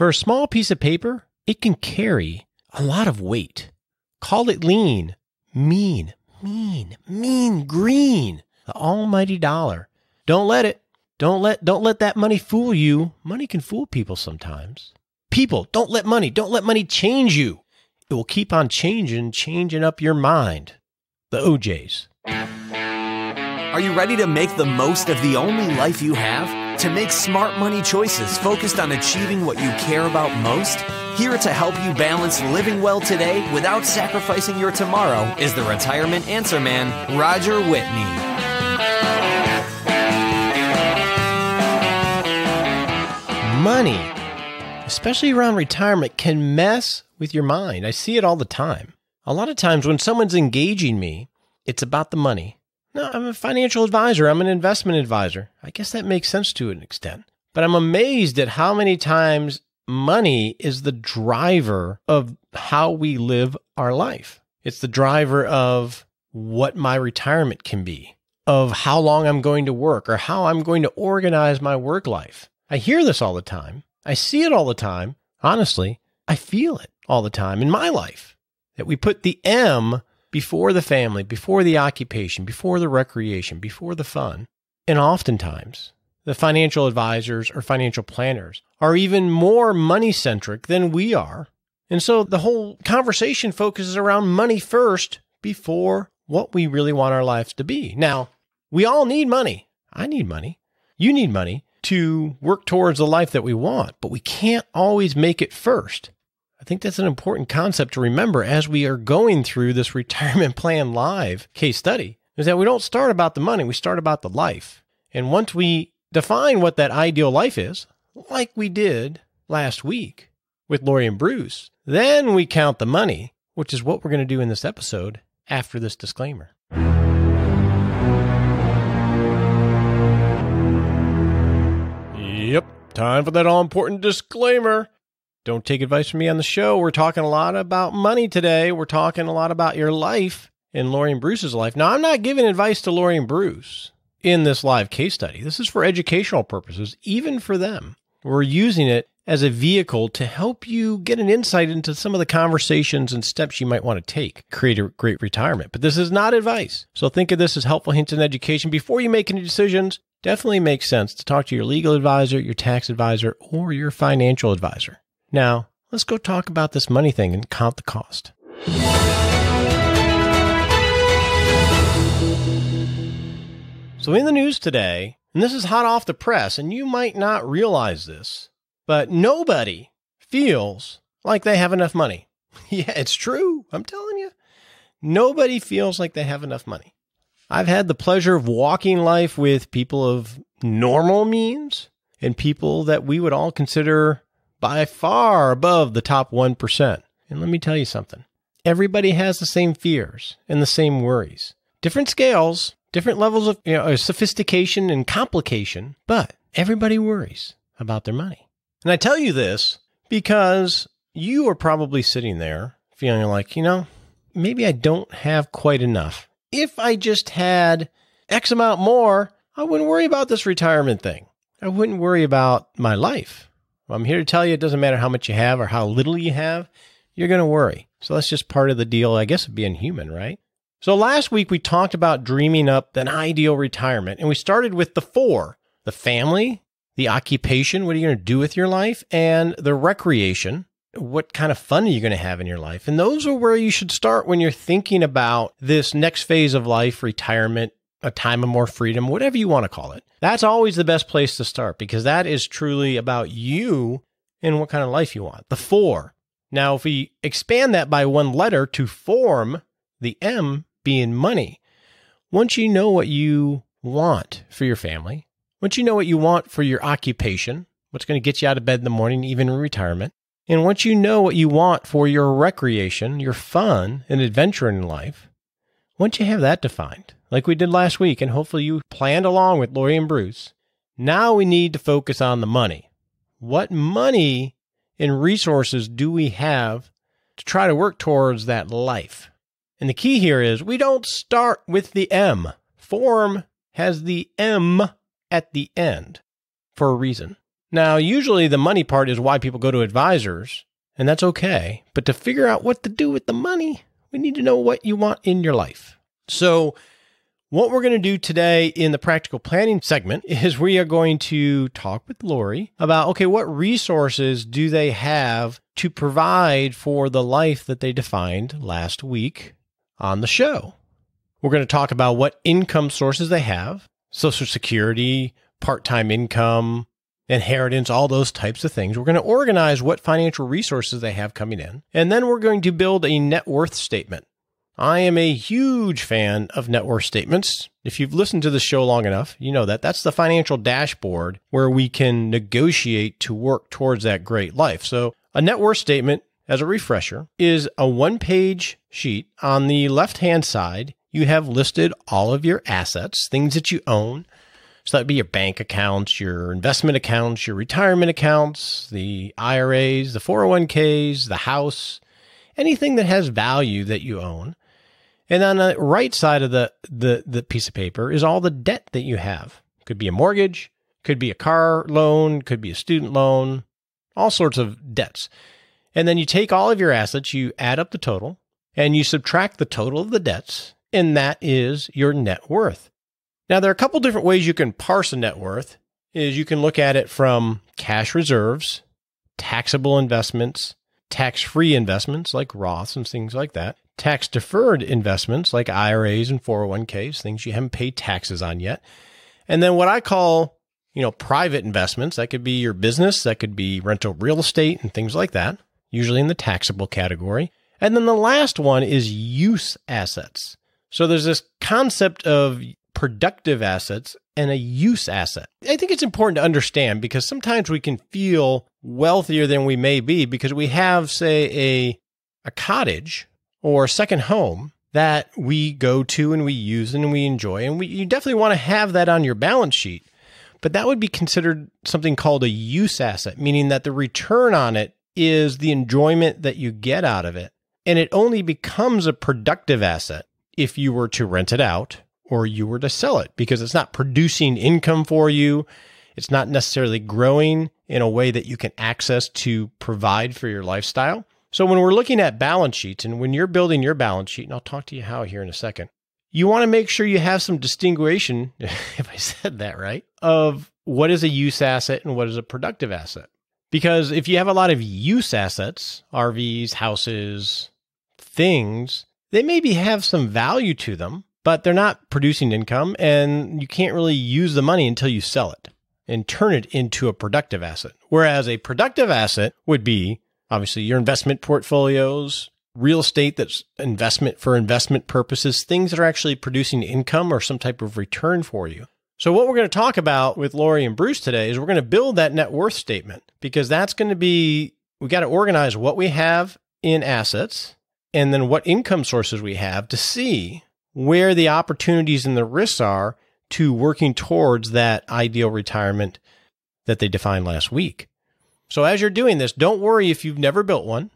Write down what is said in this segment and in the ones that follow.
For a small piece of paper, it can carry a lot of weight. Call it lean, mean, mean, mean green, the almighty dollar. Don't let it. Don't let don't let that money fool you. Money can fool people sometimes. People, don't let money, don't let money change you. It will keep on changing, changing up your mind. The O'Jays. Are you ready to make the most of the only life you have? To make smart money choices focused on achieving what you care about most? Here to help you balance living well today without sacrificing your tomorrow is the retirement answer man, Roger Whitney. Money, especially around retirement, can mess with your mind. I see it all the time. A lot of times when someone's engaging me, it's about the money. No, I'm a financial advisor. I'm an investment advisor. I guess that makes sense to an extent. But I'm amazed at how many times money is the driver of how we live our life. It's the driver of what my retirement can be, of how long I'm going to work, or how I'm going to organize my work life. I hear this all the time. I see it all the time. Honestly, I feel it all the time in my life that we put the M before the family, before the occupation, before the recreation, before the fun. And oftentimes, the financial advisors or financial planners are even more money centric than we are. And so the whole conversation focuses around money first before what we really want our lives to be. Now, we all need money. I need money. You need money to work towards the life that we want, but we can't always make it first. I think that's an important concept to remember as we are going through this retirement plan live case study is that we don't start about the money, we start about the life. And once we define what that ideal life is, like we did last week with Lori and Bruce, then we count the money, which is what we're going to do in this episode after this disclaimer. Yep, time for that all important disclaimer. Don't take advice from me on the show. We're talking a lot about money today. We're talking a lot about your life and Lori and Bruce's life. Now, I'm not giving advice to Lori and Bruce in this live case study. This is for educational purposes, even for them. We're using it as a vehicle to help you get an insight into some of the conversations and steps you might want to take, create a great retirement. But this is not advice. So think of this as helpful hints in education. Before you make any decisions, definitely makes sense to talk to your legal advisor, your tax advisor, or your financial advisor. Now, let's go talk about this money thing and count the cost. So, in the news today, and this is hot off the press, and you might not realize this, but nobody feels like they have enough money. yeah, it's true. I'm telling you. Nobody feels like they have enough money. I've had the pleasure of walking life with people of normal means and people that we would all consider by far above the top 1%. And let me tell you something everybody has the same fears and the same worries. Different scales, different levels of you know, sophistication and complication, but everybody worries about their money. And I tell you this because you are probably sitting there feeling like, you know, maybe I don't have quite enough. If I just had X amount more, I wouldn't worry about this retirement thing. I wouldn't worry about my life. Well, I'm here to tell you it doesn't matter how much you have or how little you have, you're going to worry. So that's just part of the deal, I guess, of being human, right? So last week we talked about dreaming up an ideal retirement, and we started with the four the family, the occupation, what are you going to do with your life, and the recreation, what kind of fun are you going to have in your life? And those are where you should start when you're thinking about this next phase of life, retirement, a time of more freedom, whatever you want to call it. That's always the best place to start because that is truly about you and what kind of life you want. The four. Now, if we expand that by one letter to form, the M being money, once you know what you want for your family, once you know what you want for your occupation, what's going to get you out of bed in the morning, even in retirement, and once you know what you want for your recreation, your fun and adventure in life, once you have that defined, like we did last week, and hopefully you planned along with Lori and Bruce, now we need to focus on the money. What money and resources do we have to try to work towards that life? And the key here is we don't start with the M. Form has the M at the end for a reason. Now, usually the money part is why people go to advisors, and that's okay. But to figure out what to do with the money, we need to know what you want in your life. So, what we're going to do today in the practical planning segment is we are going to talk with Lori about okay, what resources do they have to provide for the life that they defined last week on the show? We're going to talk about what income sources they have, Social Security, part time income, inheritance, all those types of things. We're going to organize what financial resources they have coming in. And then we're going to build a net worth statement. I am a huge fan of net worth statements. If you've listened to the show long enough, you know that that's the financial dashboard where we can negotiate to work towards that great life. So a net worth statement, as a refresher, is a one page sheet. On the left hand side, you have listed all of your assets, things that you own, so that'd be your bank accounts, your investment accounts, your retirement accounts, the IRAs, the 401ks, the house, anything that has value that you own. And on the right side of the, the, the piece of paper is all the debt that you have. Could be a mortgage, could be a car loan, could be a student loan, all sorts of debts. And then you take all of your assets, you add up the total, and you subtract the total of the debts, and that is your net worth. Now, there are a couple different ways you can parse a net worth. Is you can look at it from cash reserves, taxable investments, tax-free investments like Roths and things like that, tax-deferred investments like IRAs and 401ks, things you haven't paid taxes on yet, and then what I call you know, private investments. That could be your business, that could be rental real estate and things like that, usually in the taxable category. And then the last one is use assets. So there's this concept of productive assets and a use asset. I think it's important to understand because sometimes we can feel wealthier than we may be because we have, say, a, a cottage or a second home that we go to and we use and we enjoy. And we, you definitely want to have that on your balance sheet. But that would be considered something called a use asset, meaning that the return on it is the enjoyment that you get out of it. And it only becomes a productive asset if you were to rent it out or you were to sell it because it's not producing income for you. It's not necessarily growing in a way that you can access to provide for your lifestyle. So when we're looking at balance sheets and when you're building your balance sheet, and I'll talk to you how here in a second, you want to make sure you have some distinguishing, if I said that right, of what is a use asset and what is a productive asset. Because if you have a lot of use assets, RVs, houses, things, they maybe have some value to them, but they're not producing income and you can't really use the money until you sell it and turn it into a productive asset. Whereas a productive asset would be obviously your investment portfolios, real estate that's investment for investment purposes, things that are actually producing income or some type of return for you. So what we're going to talk about with Lori and Bruce today is we're going to build that net worth statement because that's going to be we got to organize what we have in assets and then what income sources we have to see where the opportunities and the risks are to working towards that ideal retirement that they defined last week. So as you're doing this, don't worry if you've never built one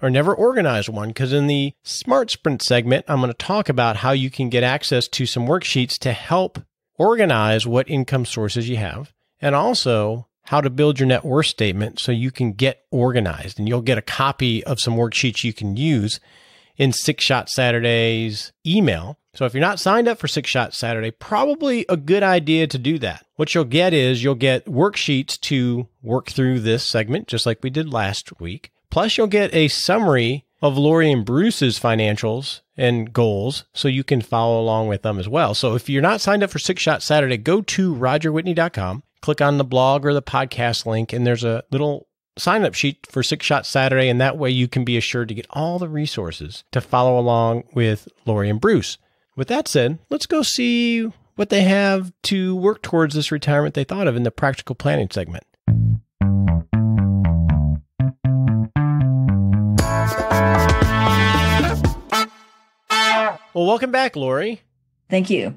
or never organized one, because in the Smart Sprint segment, I'm going to talk about how you can get access to some worksheets to help organize what income sources you have and also how to build your net worth statement so you can get organized and you'll get a copy of some worksheets you can use in Six Shot Saturday's email. So if you're not signed up for Six Shot Saturday, probably a good idea to do that. What you'll get is you'll get worksheets to work through this segment, just like we did last week. Plus, you'll get a summary of Lori and Bruce's financials and goals so you can follow along with them as well. So if you're not signed up for Six Shot Saturday, go to rogerwhitney.com, click on the blog or the podcast link, and there's a little sign up sheet for Six Shot Saturday, and that way you can be assured to get all the resources to follow along with Lori and Bruce. With that said, let's go see what they have to work towards this retirement they thought of in the practical planning segment. Well, welcome back, Lori. Thank you.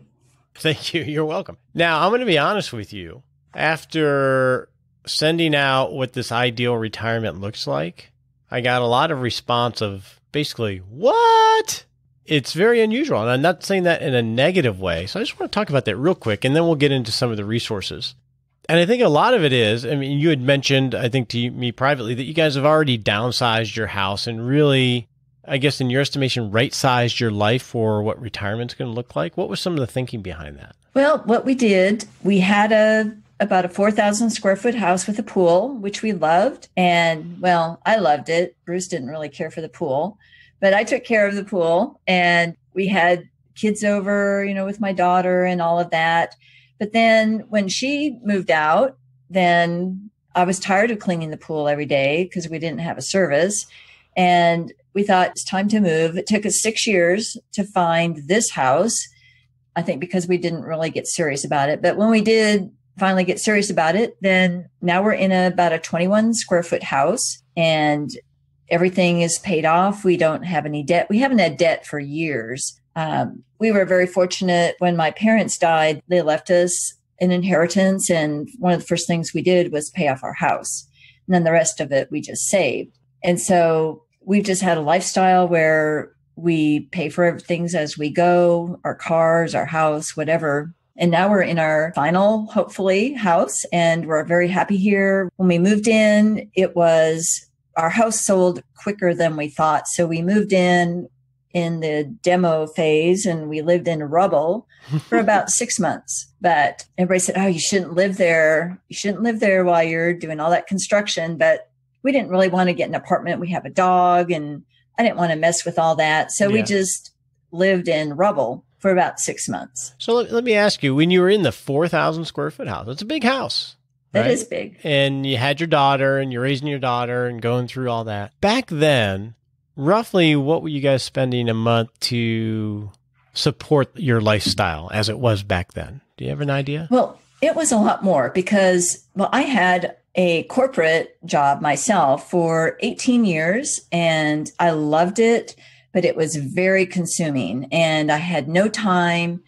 Thank you. You're welcome. Now, I'm going to be honest with you. After sending out what this ideal retirement looks like, I got a lot of response of basically, what? It's very unusual. And I'm not saying that in a negative way. So I just want to talk about that real quick and then we'll get into some of the resources. And I think a lot of it is, I mean, you had mentioned, I think to me privately, that you guys have already downsized your house and really, I guess, in your estimation, right sized your life for what retirement's going to look like. What was some of the thinking behind that? Well, what we did, we had a about a 4,000 square foot house with a pool, which we loved. And well, I loved it. Bruce didn't really care for the pool, but I took care of the pool and we had kids over, you know, with my daughter and all of that. But then when she moved out, then I was tired of cleaning the pool every day because we didn't have a service. And we thought it's time to move. It took us six years to find this house. I think because we didn't really get serious about it. But when we did finally get serious about it, then now we're in a, about a 21 square foot house and everything is paid off. We don't have any debt. We haven't had debt for years. Um, we were very fortunate when my parents died. They left us an inheritance, and one of the first things we did was pay off our house. And then the rest of it we just saved. And so we've just had a lifestyle where we pay for things as we go our cars, our house, whatever. And now we're in our final, hopefully, house, and we're very happy here. When we moved in, it was our house sold quicker than we thought. So we moved in in the demo phase and we lived in rubble for about six months. But everybody said, Oh, you shouldn't live there. You shouldn't live there while you're doing all that construction. But we didn't really want to get an apartment. We have a dog and I didn't want to mess with all that. So yeah. we just lived in rubble for about six months. So let, let me ask you when you were in the 4,000 square foot house, it's a big house. That right? is big. And you had your daughter and you're raising your daughter and going through all that. Back then, roughly what were you guys spending a month to support your lifestyle as it was back then? Do you have an idea? Well, it was a lot more because, well, I had a corporate job myself for 18 years and I loved it, but it was very consuming and I had no time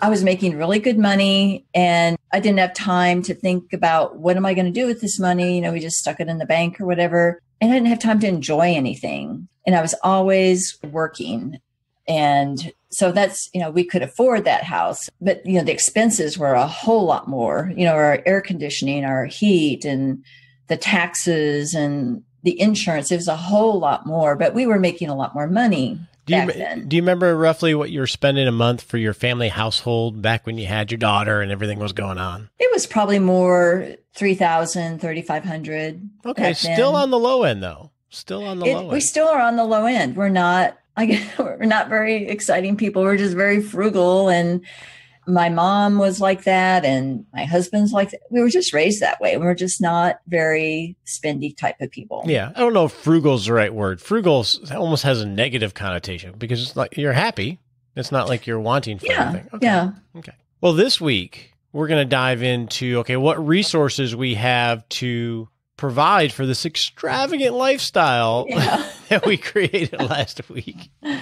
I was making really good money and I didn't have time to think about what am I going to do with this money? You know, we just stuck it in the bank or whatever. And I didn't have time to enjoy anything. And I was always working. And so that's, you know, we could afford that house, but, you know, the expenses were a whole lot more, you know, our air conditioning, our heat and the taxes and the insurance. It was a whole lot more, but we were making a lot more money. Do you, do you remember roughly what you were spending a month for your family household back when you had your daughter and everything was going on? It was probably more 3000 3500 Okay, still on the low end though. Still on the it, low end. We still are on the low end. We're not I guess we're not very exciting people. We're just very frugal and my mom was like that and my husband's like that. we were just raised that way. We are just not very spendy type of people. Yeah i don't know if frugal's the right word. Frugal almost has a negative connotation because it's like you're happy. It's not like you're wanting for yeah, anything. Okay. yeah. Okay. Well this week we're going to dive into okay what resources we have to provide for this extravagant lifestyle yeah. that we created last week. And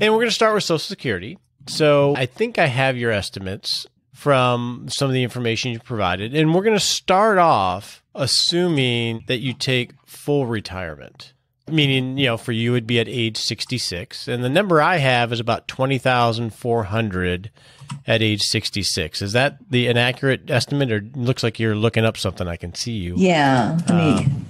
we're going to start with social security so I think I have your estimates from some of the information you provided. And we're going to start off assuming that you take full retirement. Meaning, you know, for you would be at age 66. And the number I have is about 20,400 at age 66. Is that the inaccurate estimate or looks like you're looking up something I can see you? Yeah. Me, um,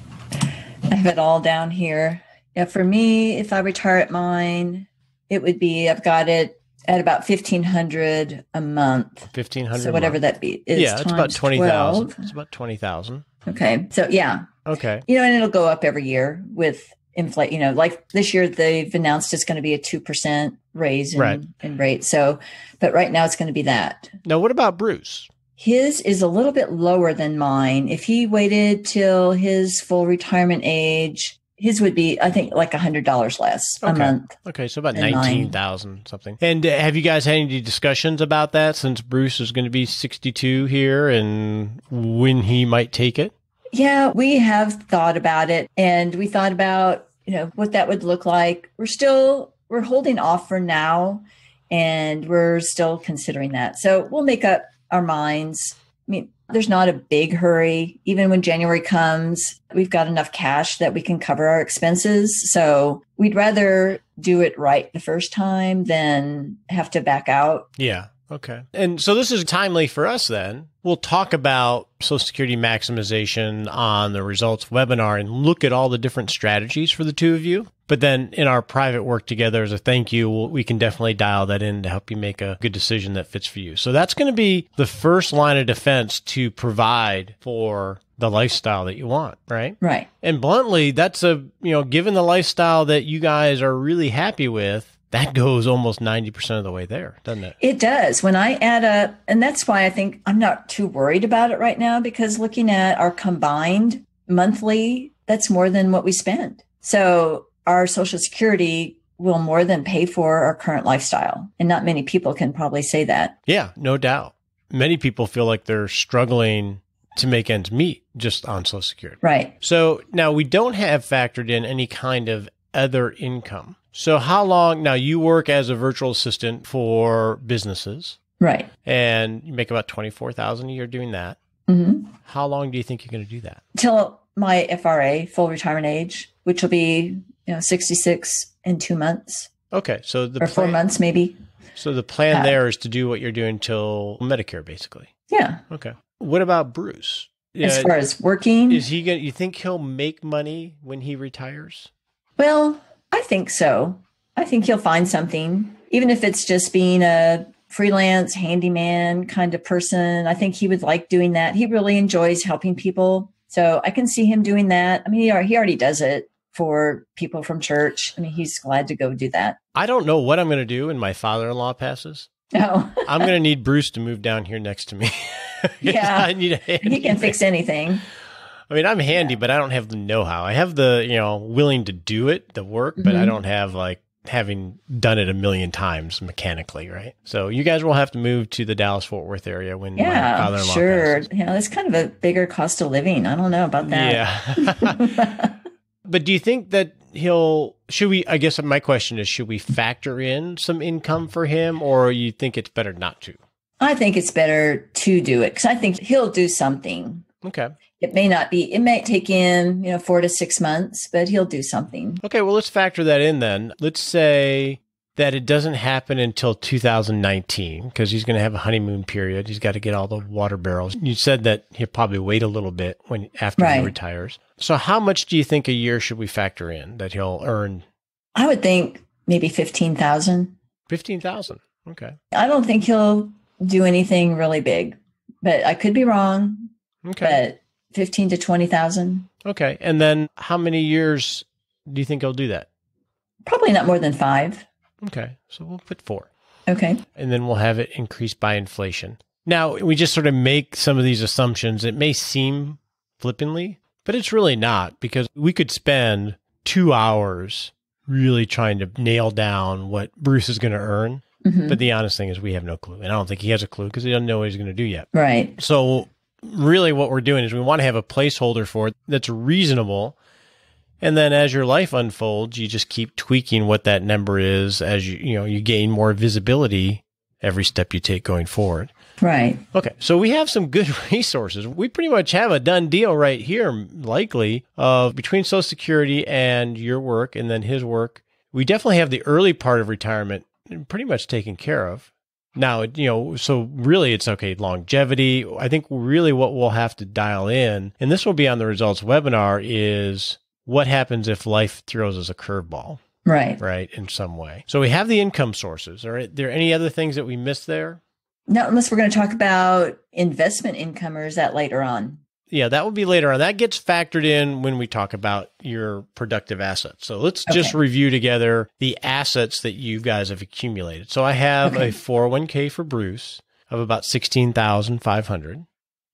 I have it all down here. Yeah, for me, if I retire at mine, it would be I've got it at about fifteen hundred a month. Fifteen hundred. So whatever that be is. Yeah, it's about twenty thousand. It's about twenty thousand. Okay, so yeah. Okay. You know, and it'll go up every year with inflate. You know, like this year they've announced it's going to be a two percent raise in, right. in rate. So, but right now it's going to be that. Now, what about Bruce? His is a little bit lower than mine. If he waited till his full retirement age, his would be, I think, like a hundred dollars less okay. a month. Okay, so about nineteen thousand something. And uh, have you guys had any discussions about that since Bruce is going to be sixty-two here, and when he might take it? Yeah, we have thought about it, and we thought about you know what that would look like. We're still we're holding off for now, and we're still considering that. So we'll make up our minds. I mean, there's not a big hurry. Even when January comes, we've got enough cash that we can cover our expenses. So we'd rather do it right the first time than have to back out. Yeah. Okay. And so this is timely for us then. We'll talk about Social Security maximization on the results webinar and look at all the different strategies for the two of you. But then in our private work together as a thank you, we can definitely dial that in to help you make a good decision that fits for you. So that's going to be the first line of defense to provide for the lifestyle that you want, right? Right. And bluntly, that's a, you know, given the lifestyle that you guys are really happy with, that goes almost 90% of the way there, doesn't it? It does. When I add up, and that's why I think I'm not too worried about it right now because looking at our combined monthly, that's more than what we spend. So our Social Security will more than pay for our current lifestyle. And not many people can probably say that. Yeah, no doubt. Many people feel like they're struggling to make ends meet just on Social Security. Right. So now we don't have factored in any kind of other income. So how long now you work as a virtual assistant for businesses Right. and you make about 24,000 a year doing that. hmm How long do you think you're going to do that? Till my FRA, full retirement age, which will be, you know, 66 in two months Okay, so the or four months, maybe. so the plan Uh, there is to do what you're doing till Medicare basically. Yeah. Okay. What about Bruce? As far as working, is he going to you think he'll make money when he retires? Well, I think so. I think he'll find something, even if it's just being a freelance handyman kind of person. I think he would like doing that. He really enjoys helping people. So I can see him doing that. I mean, he, already does it for people from church. I mean, he's glad to go do that. I don't know what I'm going to do when my father-in-law passes. No, I'm going to need Bruce to move down here next to me. Yeah. I need a he can fix anything. I mean, I'm handy, but I don't have the know-how. I have the, you know, willing to do it, the work, but I Mhm. don't have like having done it a million times mechanically, right? So you guys will have to move to the Dallas Fort Worth area when my Yeah, sure. passes. You know, it's kind of a bigger cost of living. I don't know about that. Yeah. but do you think that he'll should we I guess my question is should we factor in some income for him or you think it's better not to? I think it's better to do it because I think he'll do something. Okay. It may not be, it may take him, you know, four to six months, but he'll do something. Okay, well let's factor that in then. Let's say that it doesn't happen until 2019 because he's going to have a honeymoon period. He's got to get all the water barrels. You said that he'll probably wait a little bit when after he retires. So how much do you think a year should we factor in that he'll earn? I would think maybe 15,000. 15,000. Okay. I don't think he'll do anything really big, but I could be wrong, Okay. But 15 to 20,000, Okay. And then how many years do you think he'll do that? probably not more than five. Okay. So we'll put 4. Okay. and then we'll have it increased by inflation. Now, we just sort of make some of these assumptions. It may seem flippantly, but it's really not because we could spend two hours really trying to nail down what Bruce is going to earn. Mhm. But the honest thing is, we have no clue. And I don't think he has a clue because he doesn't know what he's going to do yet. Right. So, really, what we're doing is we want to have a placeholder for it that's reasonable. And then as your life unfolds, you just keep tweaking what that number is as you, you know, you gain more visibility every step you take going forward. Right. Okay. So we have some good resources. We pretty much have a done deal right here, likely, of between Social Security and your work and then his work. We definitely have the early part of retirement pretty much taken care of. Now, you know, so really it's okay, longevity. I think really what we'll have to dial in, and this will be on the results webinar, is what happens if life throws us a curveball, Right. right, in some way. So we have the income sources. Are there any other things that we missed there? Not unless we're going to talk about investment income or is that later on? Yeah, that will be later on. That gets factored in when we talk about your productive assets. So let's just review together the assets that you guys have accumulated. So I have Okay. a 401k for Bruce of about 16,500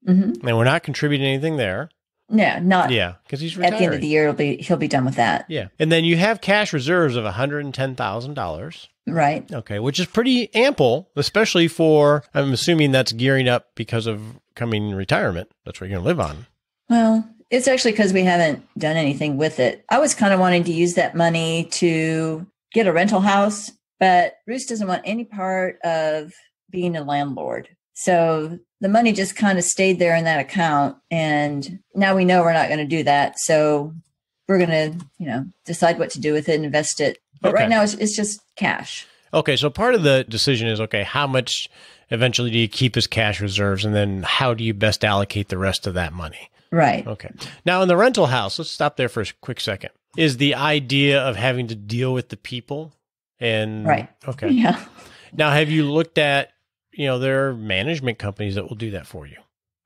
hmm and we're not contributing anything there. Yeah, not Yeah, because he's at the end of the year. He'll be he'll be done with that. Yeah. And then you have cash reserves of $110,000. Right. Okay, which is pretty ample, especially for I'm assuming that's gearing up because of coming retirement. That's what you're going to live on. Well, it's actually because we haven't done anything with it. I was kind of wanting to use that money to get a rental house, but Bruce doesn't want any part of being a landlord. So the money just kind of stayed there in that account. And now we know we're not going to do that. So we're going to, you know, decide what to do with it invest it. But Okay. right now it's, it's just cash. Okay, so part of the decision is okay, how much eventually do you keep as cash reserves and then how do you best allocate the rest of that money? Right. Okay. Now in the rental house, let's stop there for a quick second. Is the idea of having to deal with the people and Right. Okay. Yeah. Now have you looked at, you know, there are management companies that will do that for you.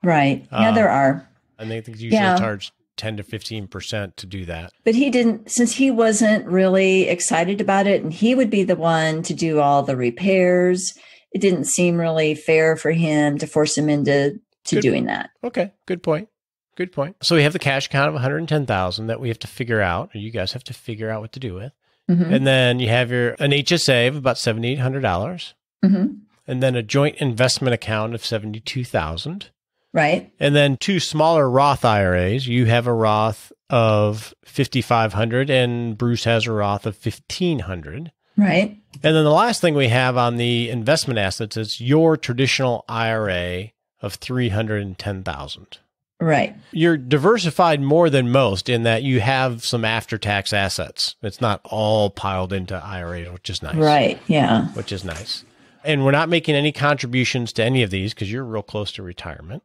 Right. Yeah, Uh, there are. And they think usually Yeah. charge 10 to 15% to do that. But he didn't, since he wasn't really excited about it, and he would be the one to do all the repairs. It didn't seem really fair for him to force him into to Good. doing that. Okay, good point. Good point. So we have the cash count of 110,000 that we have to figure out, or you guys have to figure out what to do with. hmm And then you have your an HSA of about $7800 hmm and then a joint investment account of 72,000 Right. and then two smaller Roth IRAs. You have a Roth of 5500 and Bruce has a Roth of 1500. Right. And then the last thing we have on the investment assets is your traditional IRA of 310,000. Right. You're diversified more than most in that you have some after-tax assets. It's not all piled into IRAs, which is nice. Right. Yeah. Which is nice. And we're not making any contributions to any of these because you're real close to retirement.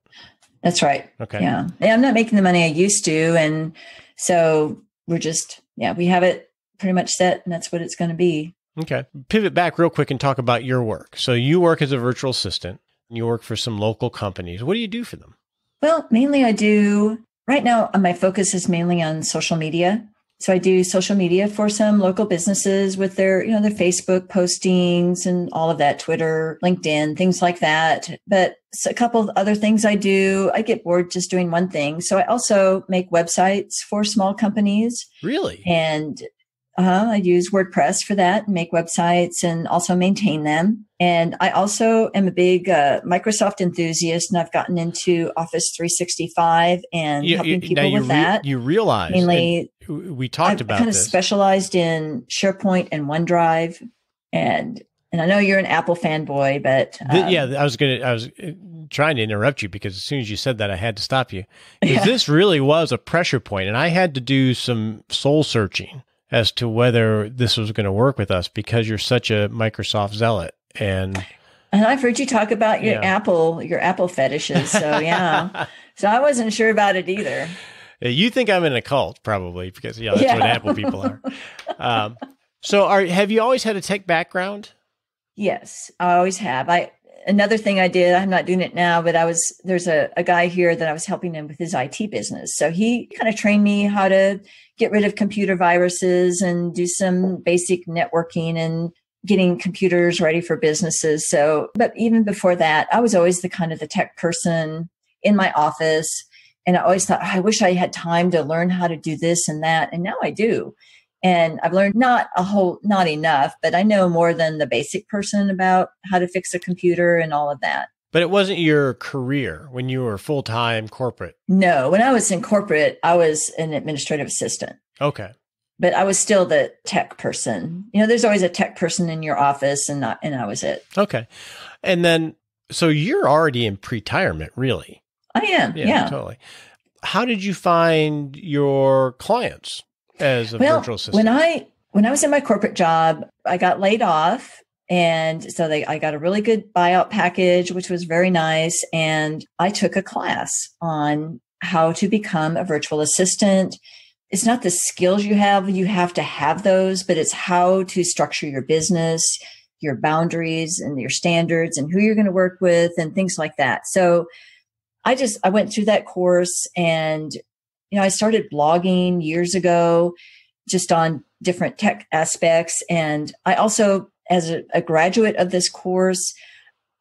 That's right. Okay. Yeah. Yeah, I'm not making the money I used to. And so we're just, yeah, we have it pretty much set and that's what it's going to be. Okay. Pivot back real quick and talk about your work. So you work as a virtual assistant. You work for some local companies. What do you do for them? Well, mainly I do right now. uh, My focus is mainly on social media. So I do social media for some local businesses with their, you know, their Facebook postings and all of that, Twitter, LinkedIn, things like that. But a couple of other things I do, I get bored just doing one thing. So I also make websites for small companies Really? and uh, I use WordPress for that and make websites and also maintain them. And I also am a big uh, Microsoft enthusiast, and I've gotten into Office 365 and You- helping people with re- that. you realize Mainly, we talked I've about kind of specialized in SharePoint and OneDrive, and and I know you're an Apple fanboy, but um, yeah, I was gonna. I was uh, trying to interrupt you because as soon as you said that, I had to stop you. 'Cause Yeah. This really was a pressure point, and I had to do some soul searching as to whether this was going to work with us because you're such a Microsoft zealot. And and I've heard you talk about your Yeah. Apple your Apple fetishes. So yeah, so I wasn't sure about it either. you think I'm in a cult, probably because yeah, that's what Apple people are. Um, so, are have you always had a tech background? Yes, I always have. I another thing I did, I'm not doing it now, but I was there's a, a guy here that I was helping him with his IT business. So he kind of trained me how to get rid of computer viruses and do some basic networking and getting computers ready for businesses. So, but even before that, I was always the kind of the tech person in my office. And I always thought, oh, I wish I had time to learn how to do this and that. And now I do. And I've learned not a whole, not enough, but I know more than the basic person about how to fix a computer and all of that. But it wasn't your career when you were full time corporate. No, when I was in corporate, I was an administrative assistant, Okay. but I was still the tech person. You know, there's always a tech person in your office, and not, and I was it. Okay. And then, so you're already in pre retirement, really? I am, yeah. totally. How did you find your clients as a well, virtual assistant? when I when I was in my corporate job, I got laid off, and so they I got a really good buyout package, which was very nice. And I took a class on how to become a virtual assistant. It's not the skills you have; you have to have those, but it's how to structure your business, your boundaries, and your standards, and who you're going to work with, and things like that. So. I just I went through that course and you know I started blogging years ago just on different tech aspects and I also as a, a graduate of this course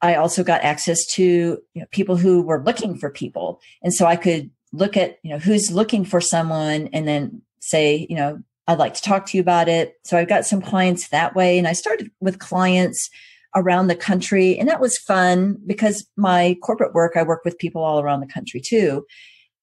I also got access to you know, people who were looking for people and so I could look at you know who's looking for someone and then say you know I'd like to talk to you about it so I've got some clients that way and I started with clients around the country. And that was fun because my corporate work, I work with people all around the country too.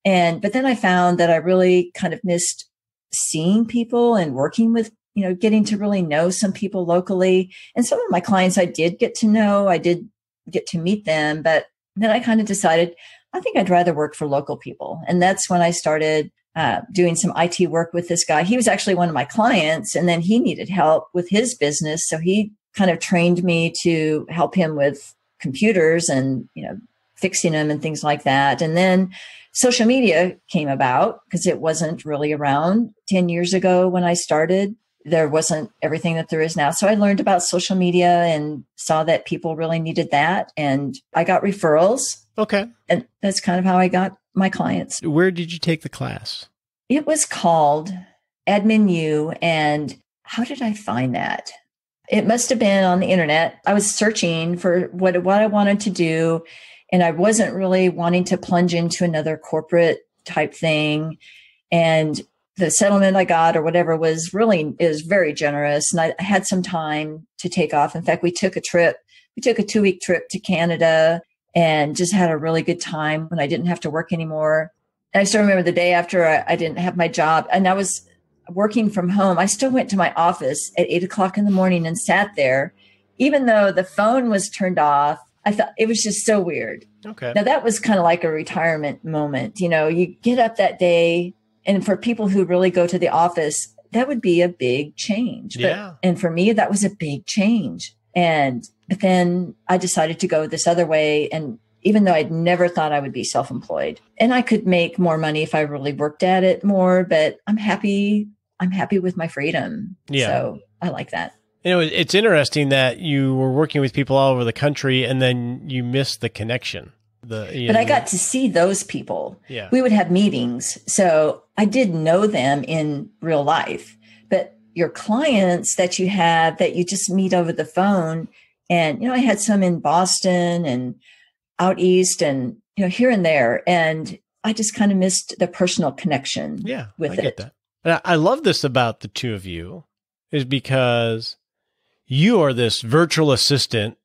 And, but then I found that I really kind of missed seeing people and working with, you know, getting to really know some people locally. And some of my clients I did get to know, I did get to meet them, but then I kind of decided I think I'd rather work for local people. And that's when I started uh, doing some IT work with this guy. He was actually one of my clients, and then he needed help with his business. So he kind of trained me to help him with computers and, you know, fixing them and things like that. And then social media came about because it wasn't really around 10 years ago when I started. There wasn't everything that there is now. So I learned about social media and saw that people really needed that. And I got referrals. Okay. And that's kind of how I got my clients. Where did you take the class? It was called Admin U. And how did I find that? It must have been on the internet. I was searching for what, what I wanted to do and I wasn't really wanting to plunge into another corporate type thing. And the settlement I got or whatever was really is very generous. And I had some time to take off. In fact, we took a trip. We took a two week trip to Canada and just had a really good time when I didn't have to work anymore. And I still remember the day after I, I didn't have my job and I was working from home. I still went to my office at eight o'clock in the morning and sat there, even though the phone was turned off I thought it was just so weird. Okay. Now that was kind of like a retirement moment. You know, you get up that day, and for people who really go to the office, that would be a big change. But, Yeah. And for me, that was a big change. And but then I decided to go this other way. And even though I'd never thought I would be self employed, and I could make more money if I really worked at it more, but I'm happy. I'm happy with my freedom. Yeah. So I like that. You know, it's interesting that you were working with people all over the country and then you missed the connection. The, you But I got to see those people. yeah. we would have meetings. So I did know them in real life, but your clients that you have that you just meet over the phone. And, you know, I had some in Boston and out east and, you know, here and there. And I just kind of missed the personal connection. Yeah, with I get it. that. And I love this about the two of you is because you are this virtual assistant,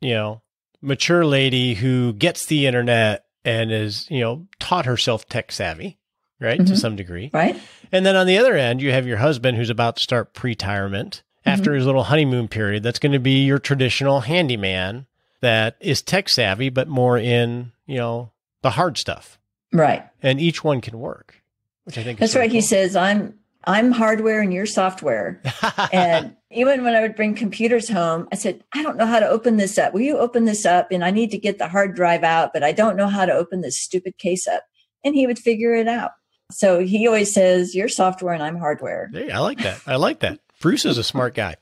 you know, mature lady who gets the internet and is, you know, taught herself tech savvy, right? To Mhm. some degree. Right. And then on the other end, you have your husband who's about to start pre-retirement after his little honeymoon period. That's going to be your traditional handyman that is tech savvy, but more in, you know, the hard stuff. Right. And each one can work, which I think is That's right. of He says, I'm, I'm hardware and you're software. and even when I would bring computers home, I said, I don't know how to open this up. Will you open this up? And I need to get the hard drive out, but I don't know how to open this stupid case up. And he would figure it out. So he always says, You're software and I'm hardware. Hey, I like that. I like that. Bruce is a smart guy.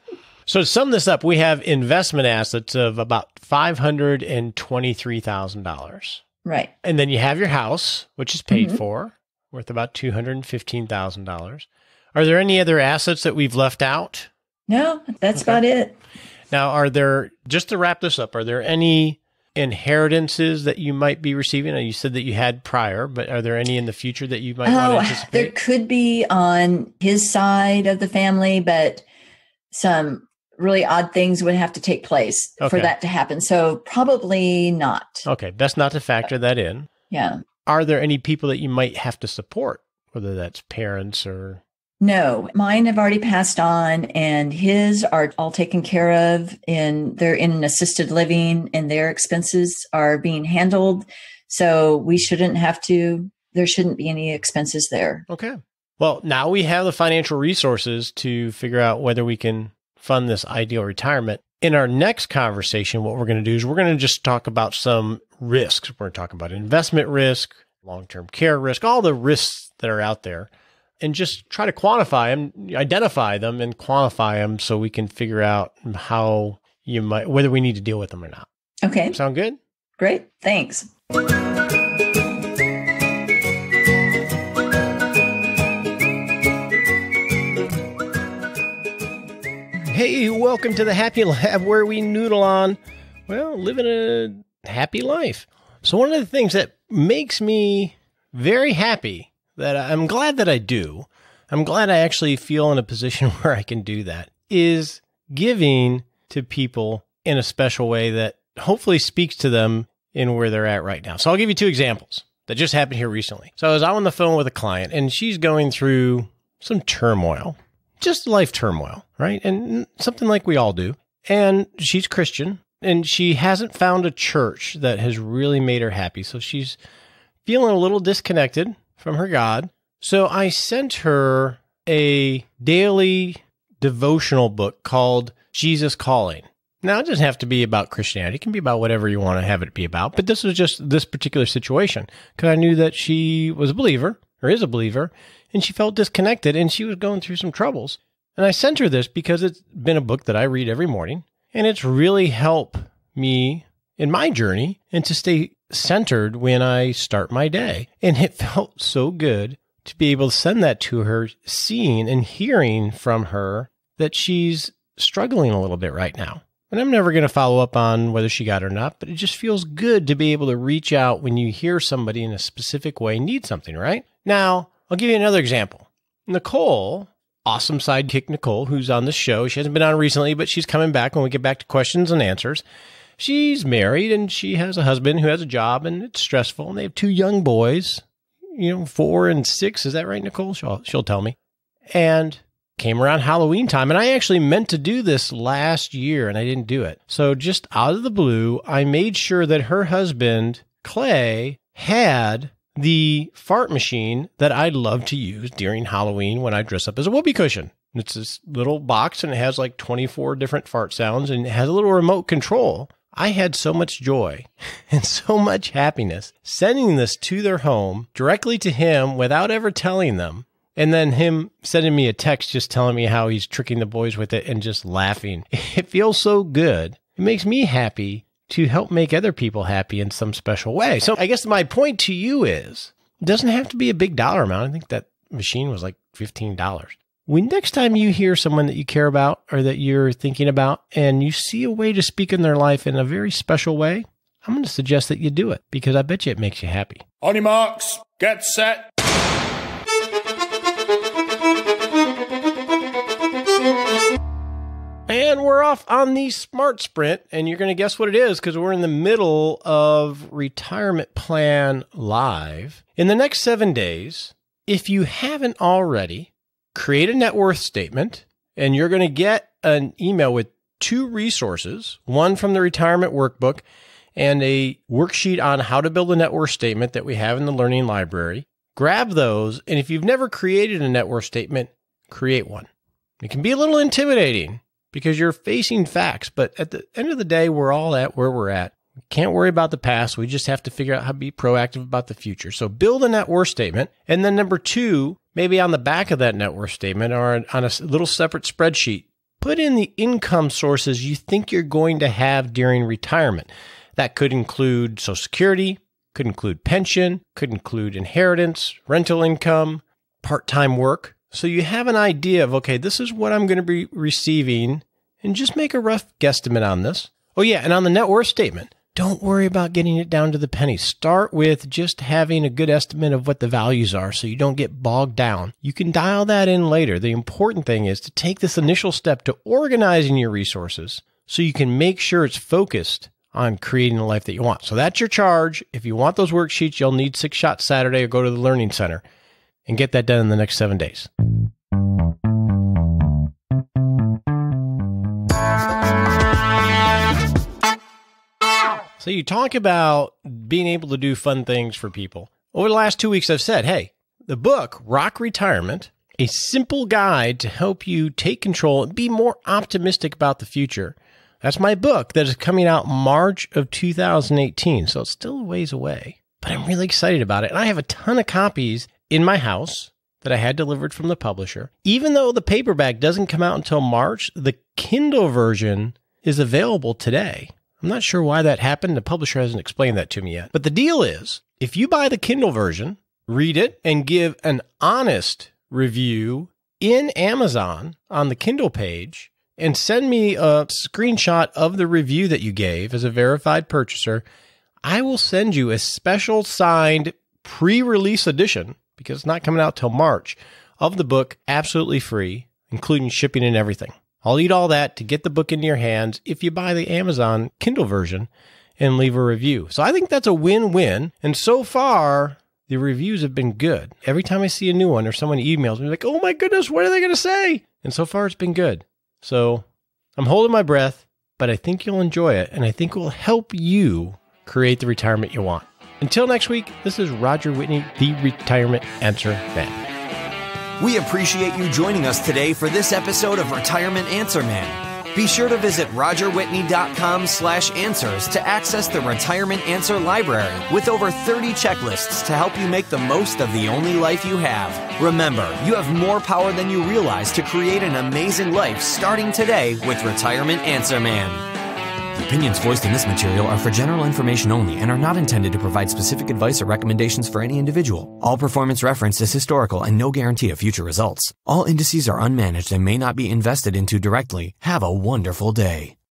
So to sum this up, we have investment assets of about five hundred and twenty-three thousand dollars, Right. and then you have your house, which is paid Mhm. for, worth about two hundred and fifteen thousand dollars. Are there any other assets that we've left out? No, that's Okay. about it. Now, are there just to wrap this up? Are there any inheritances that you might be receiving? You said that you had prior, but are there any in the future that you might want to Oh, there could be on his side of the family, but some really odd things would have to take place Okay. for that to happen. So probably not. Okay, best not to factor that in. Yeah. are there any people that you might have to support, whether that's parents or No, mine have already passed on, and his are all taken care of. And they're in an assisted living, and their expenses are being handled. So we shouldn't have to. There shouldn't be any expenses there. okay. Well, now we have the financial resources to figure out whether we can fund this ideal retirement. In our next conversation, what we're going to do is we're going to just talk about some risks. We're going to talk about investment risk, long-term care risk, all the risks that are out there, and just try to quantify them, identify them, and quantify them so we can figure out how you might whether we need to deal with them or not. Okay, Sound good? great. Thanks. Hey, welcome to the Happy Lab where we noodle on, well, living a happy life. So, one of the things that makes me very happy that I'm glad that I do, I'm glad I actually feel in a position where I can do that, is giving to people in a special way that hopefully speaks to them in where they're at right now. So, I'll give you two examples that just happened here recently. So, I was on the phone with a client and she's going through some turmoil just life turmoil, right? And something like we all do. And she's Christian and she hasn't found a church that has really made her happy. So she's feeling a little disconnected from her God. So I sent her a daily devotional book called Jesus Calling. Now, it doesn't have to be about Christianity. It can be about whatever you want to have it be about. But this was just this particular situation because I knew that she was a believer or is a believer and she felt disconnected and she was going through some troubles. And I sent her this because it's been a book that I read every morning and it's really helped me in my journey and to stay centered when I start my day. And it felt so good to be able to send that to her, seeing and hearing from her that she's struggling a little bit right now. And I'm never going to follow up on whether she got it or not, but it just feels good to be able to reach out when you hear somebody in a specific way need something, right? Now, I'll give you another example. Nicole, awesome sidekick Nicole, who's on the show, she hasn't been on recently, but she's coming back when we get back to questions and answers. She's married and she has a husband who has a job and it's stressful. And they have two young boys, you know, four and six. Is that right, Nicole? She'll, she'll tell me. And came around Halloween time. And I actually meant to do this last year and I didn't do it. So just out of the blue, I made sure that her husband, Clay, had the fart machine that I love to use during Halloween when I dress up as a whoopee cushion. It's this little box and it has like 24 different fart sounds and it has a little remote control. I had so much joy and so much happiness sending this to their home directly to him without ever telling them. And then him sending me a text just telling me how he's tricking the boys with it and just laughing. It feels so good. It makes me happy to help make other people happy in some special way. So I guess my point to you is it doesn't have to be a big dollar amount. I think that machine was like $15. When next time you hear someone that you care about or that you're thinking about and you see a way to speak in their life in a very special way, I'm going to suggest that you do it because I bet you it makes you happy. On your marks, get set. And we're off on the smart sprint, and you're going to guess what it is because we're in the middle of retirement plan live. In the next seven days, if you haven't already, create a net worth statement, and you're going to get an email with two resources one from the retirement workbook and a worksheet on how to build a net worth statement that we have in the learning library. Grab those, and if you've never created a net worth statement, create one. It can be a little intimidating because you're facing facts. But at the end of the day, we're all at where we're at. Can't worry about the past. We just have to figure out how to be proactive about the future. So build a net worth statement. And then number two, maybe on the back of that net worth statement or on a little separate spreadsheet, put in the income sources you think you're going to have during retirement. That could include Social Security, could include pension, could include inheritance, rental income, part time work. So you have an idea of, okay, this is what I'm going to be receiving and just make a rough guesstimate on this. Oh, yeah. And on the net worth statement, don't worry about getting it down to the penny. Start with just having a good estimate of what the values are so you don't get bogged down. You can dial that in later. The important thing is to take this initial step to organizing your resources so you can make sure it's focused on creating the life that you want. So that's your charge. If you want those worksheets, you'll need Six Shots Saturday or go to the Learning Center and get that done in the next seven days. So you talk about being able to do fun things for people. Over the last two weeks, I've said, hey, the book, Rock Retirement, a simple guide to help you take control and be more optimistic about the future. That's my book that is coming out March of 2018. So it's still a ways away, but I'm really excited about it. And I have a ton of copies in my house that I had delivered from the publisher. Even though the paperback doesn't come out until March, the Kindle version is available today. I'm not sure why that happened. The publisher hasn't explained that to me yet. But the deal is if you buy the Kindle version, read it, and give an honest review in Amazon on the Kindle page, and send me a screenshot of the review that you gave as a verified purchaser, I will send you a special signed pre release edition because it's not coming out till March of the book absolutely free, including shipping and everything. I'll eat all that to get the book into your hands if you buy the Amazon Kindle version and leave a review. So I think that's a win win. And so far, the reviews have been good. Every time I see a new one or someone emails me, like, oh my goodness, what are they going to say? And so far, it's been good. So I'm holding my breath, but I think you'll enjoy it. And I think it will help you create the retirement you want. Until next week, this is Roger Whitney, the Retirement Answer Man. We appreciate you joining us today for this episode of Retirement Answer Man. Be sure to visit rogerwhitney.com slash answers to access the Retirement Answer Library with over 30 checklists to help you make the most of the only life you have. Remember, you have more power than you realize to create an amazing life starting today with Retirement Answer Man. Opinions voiced in this material are for general information only and are not intended to provide specific advice or recommendations for any individual. All performance reference is historical and no guarantee of future results. All indices are unmanaged and may not be invested into directly. Have a wonderful day.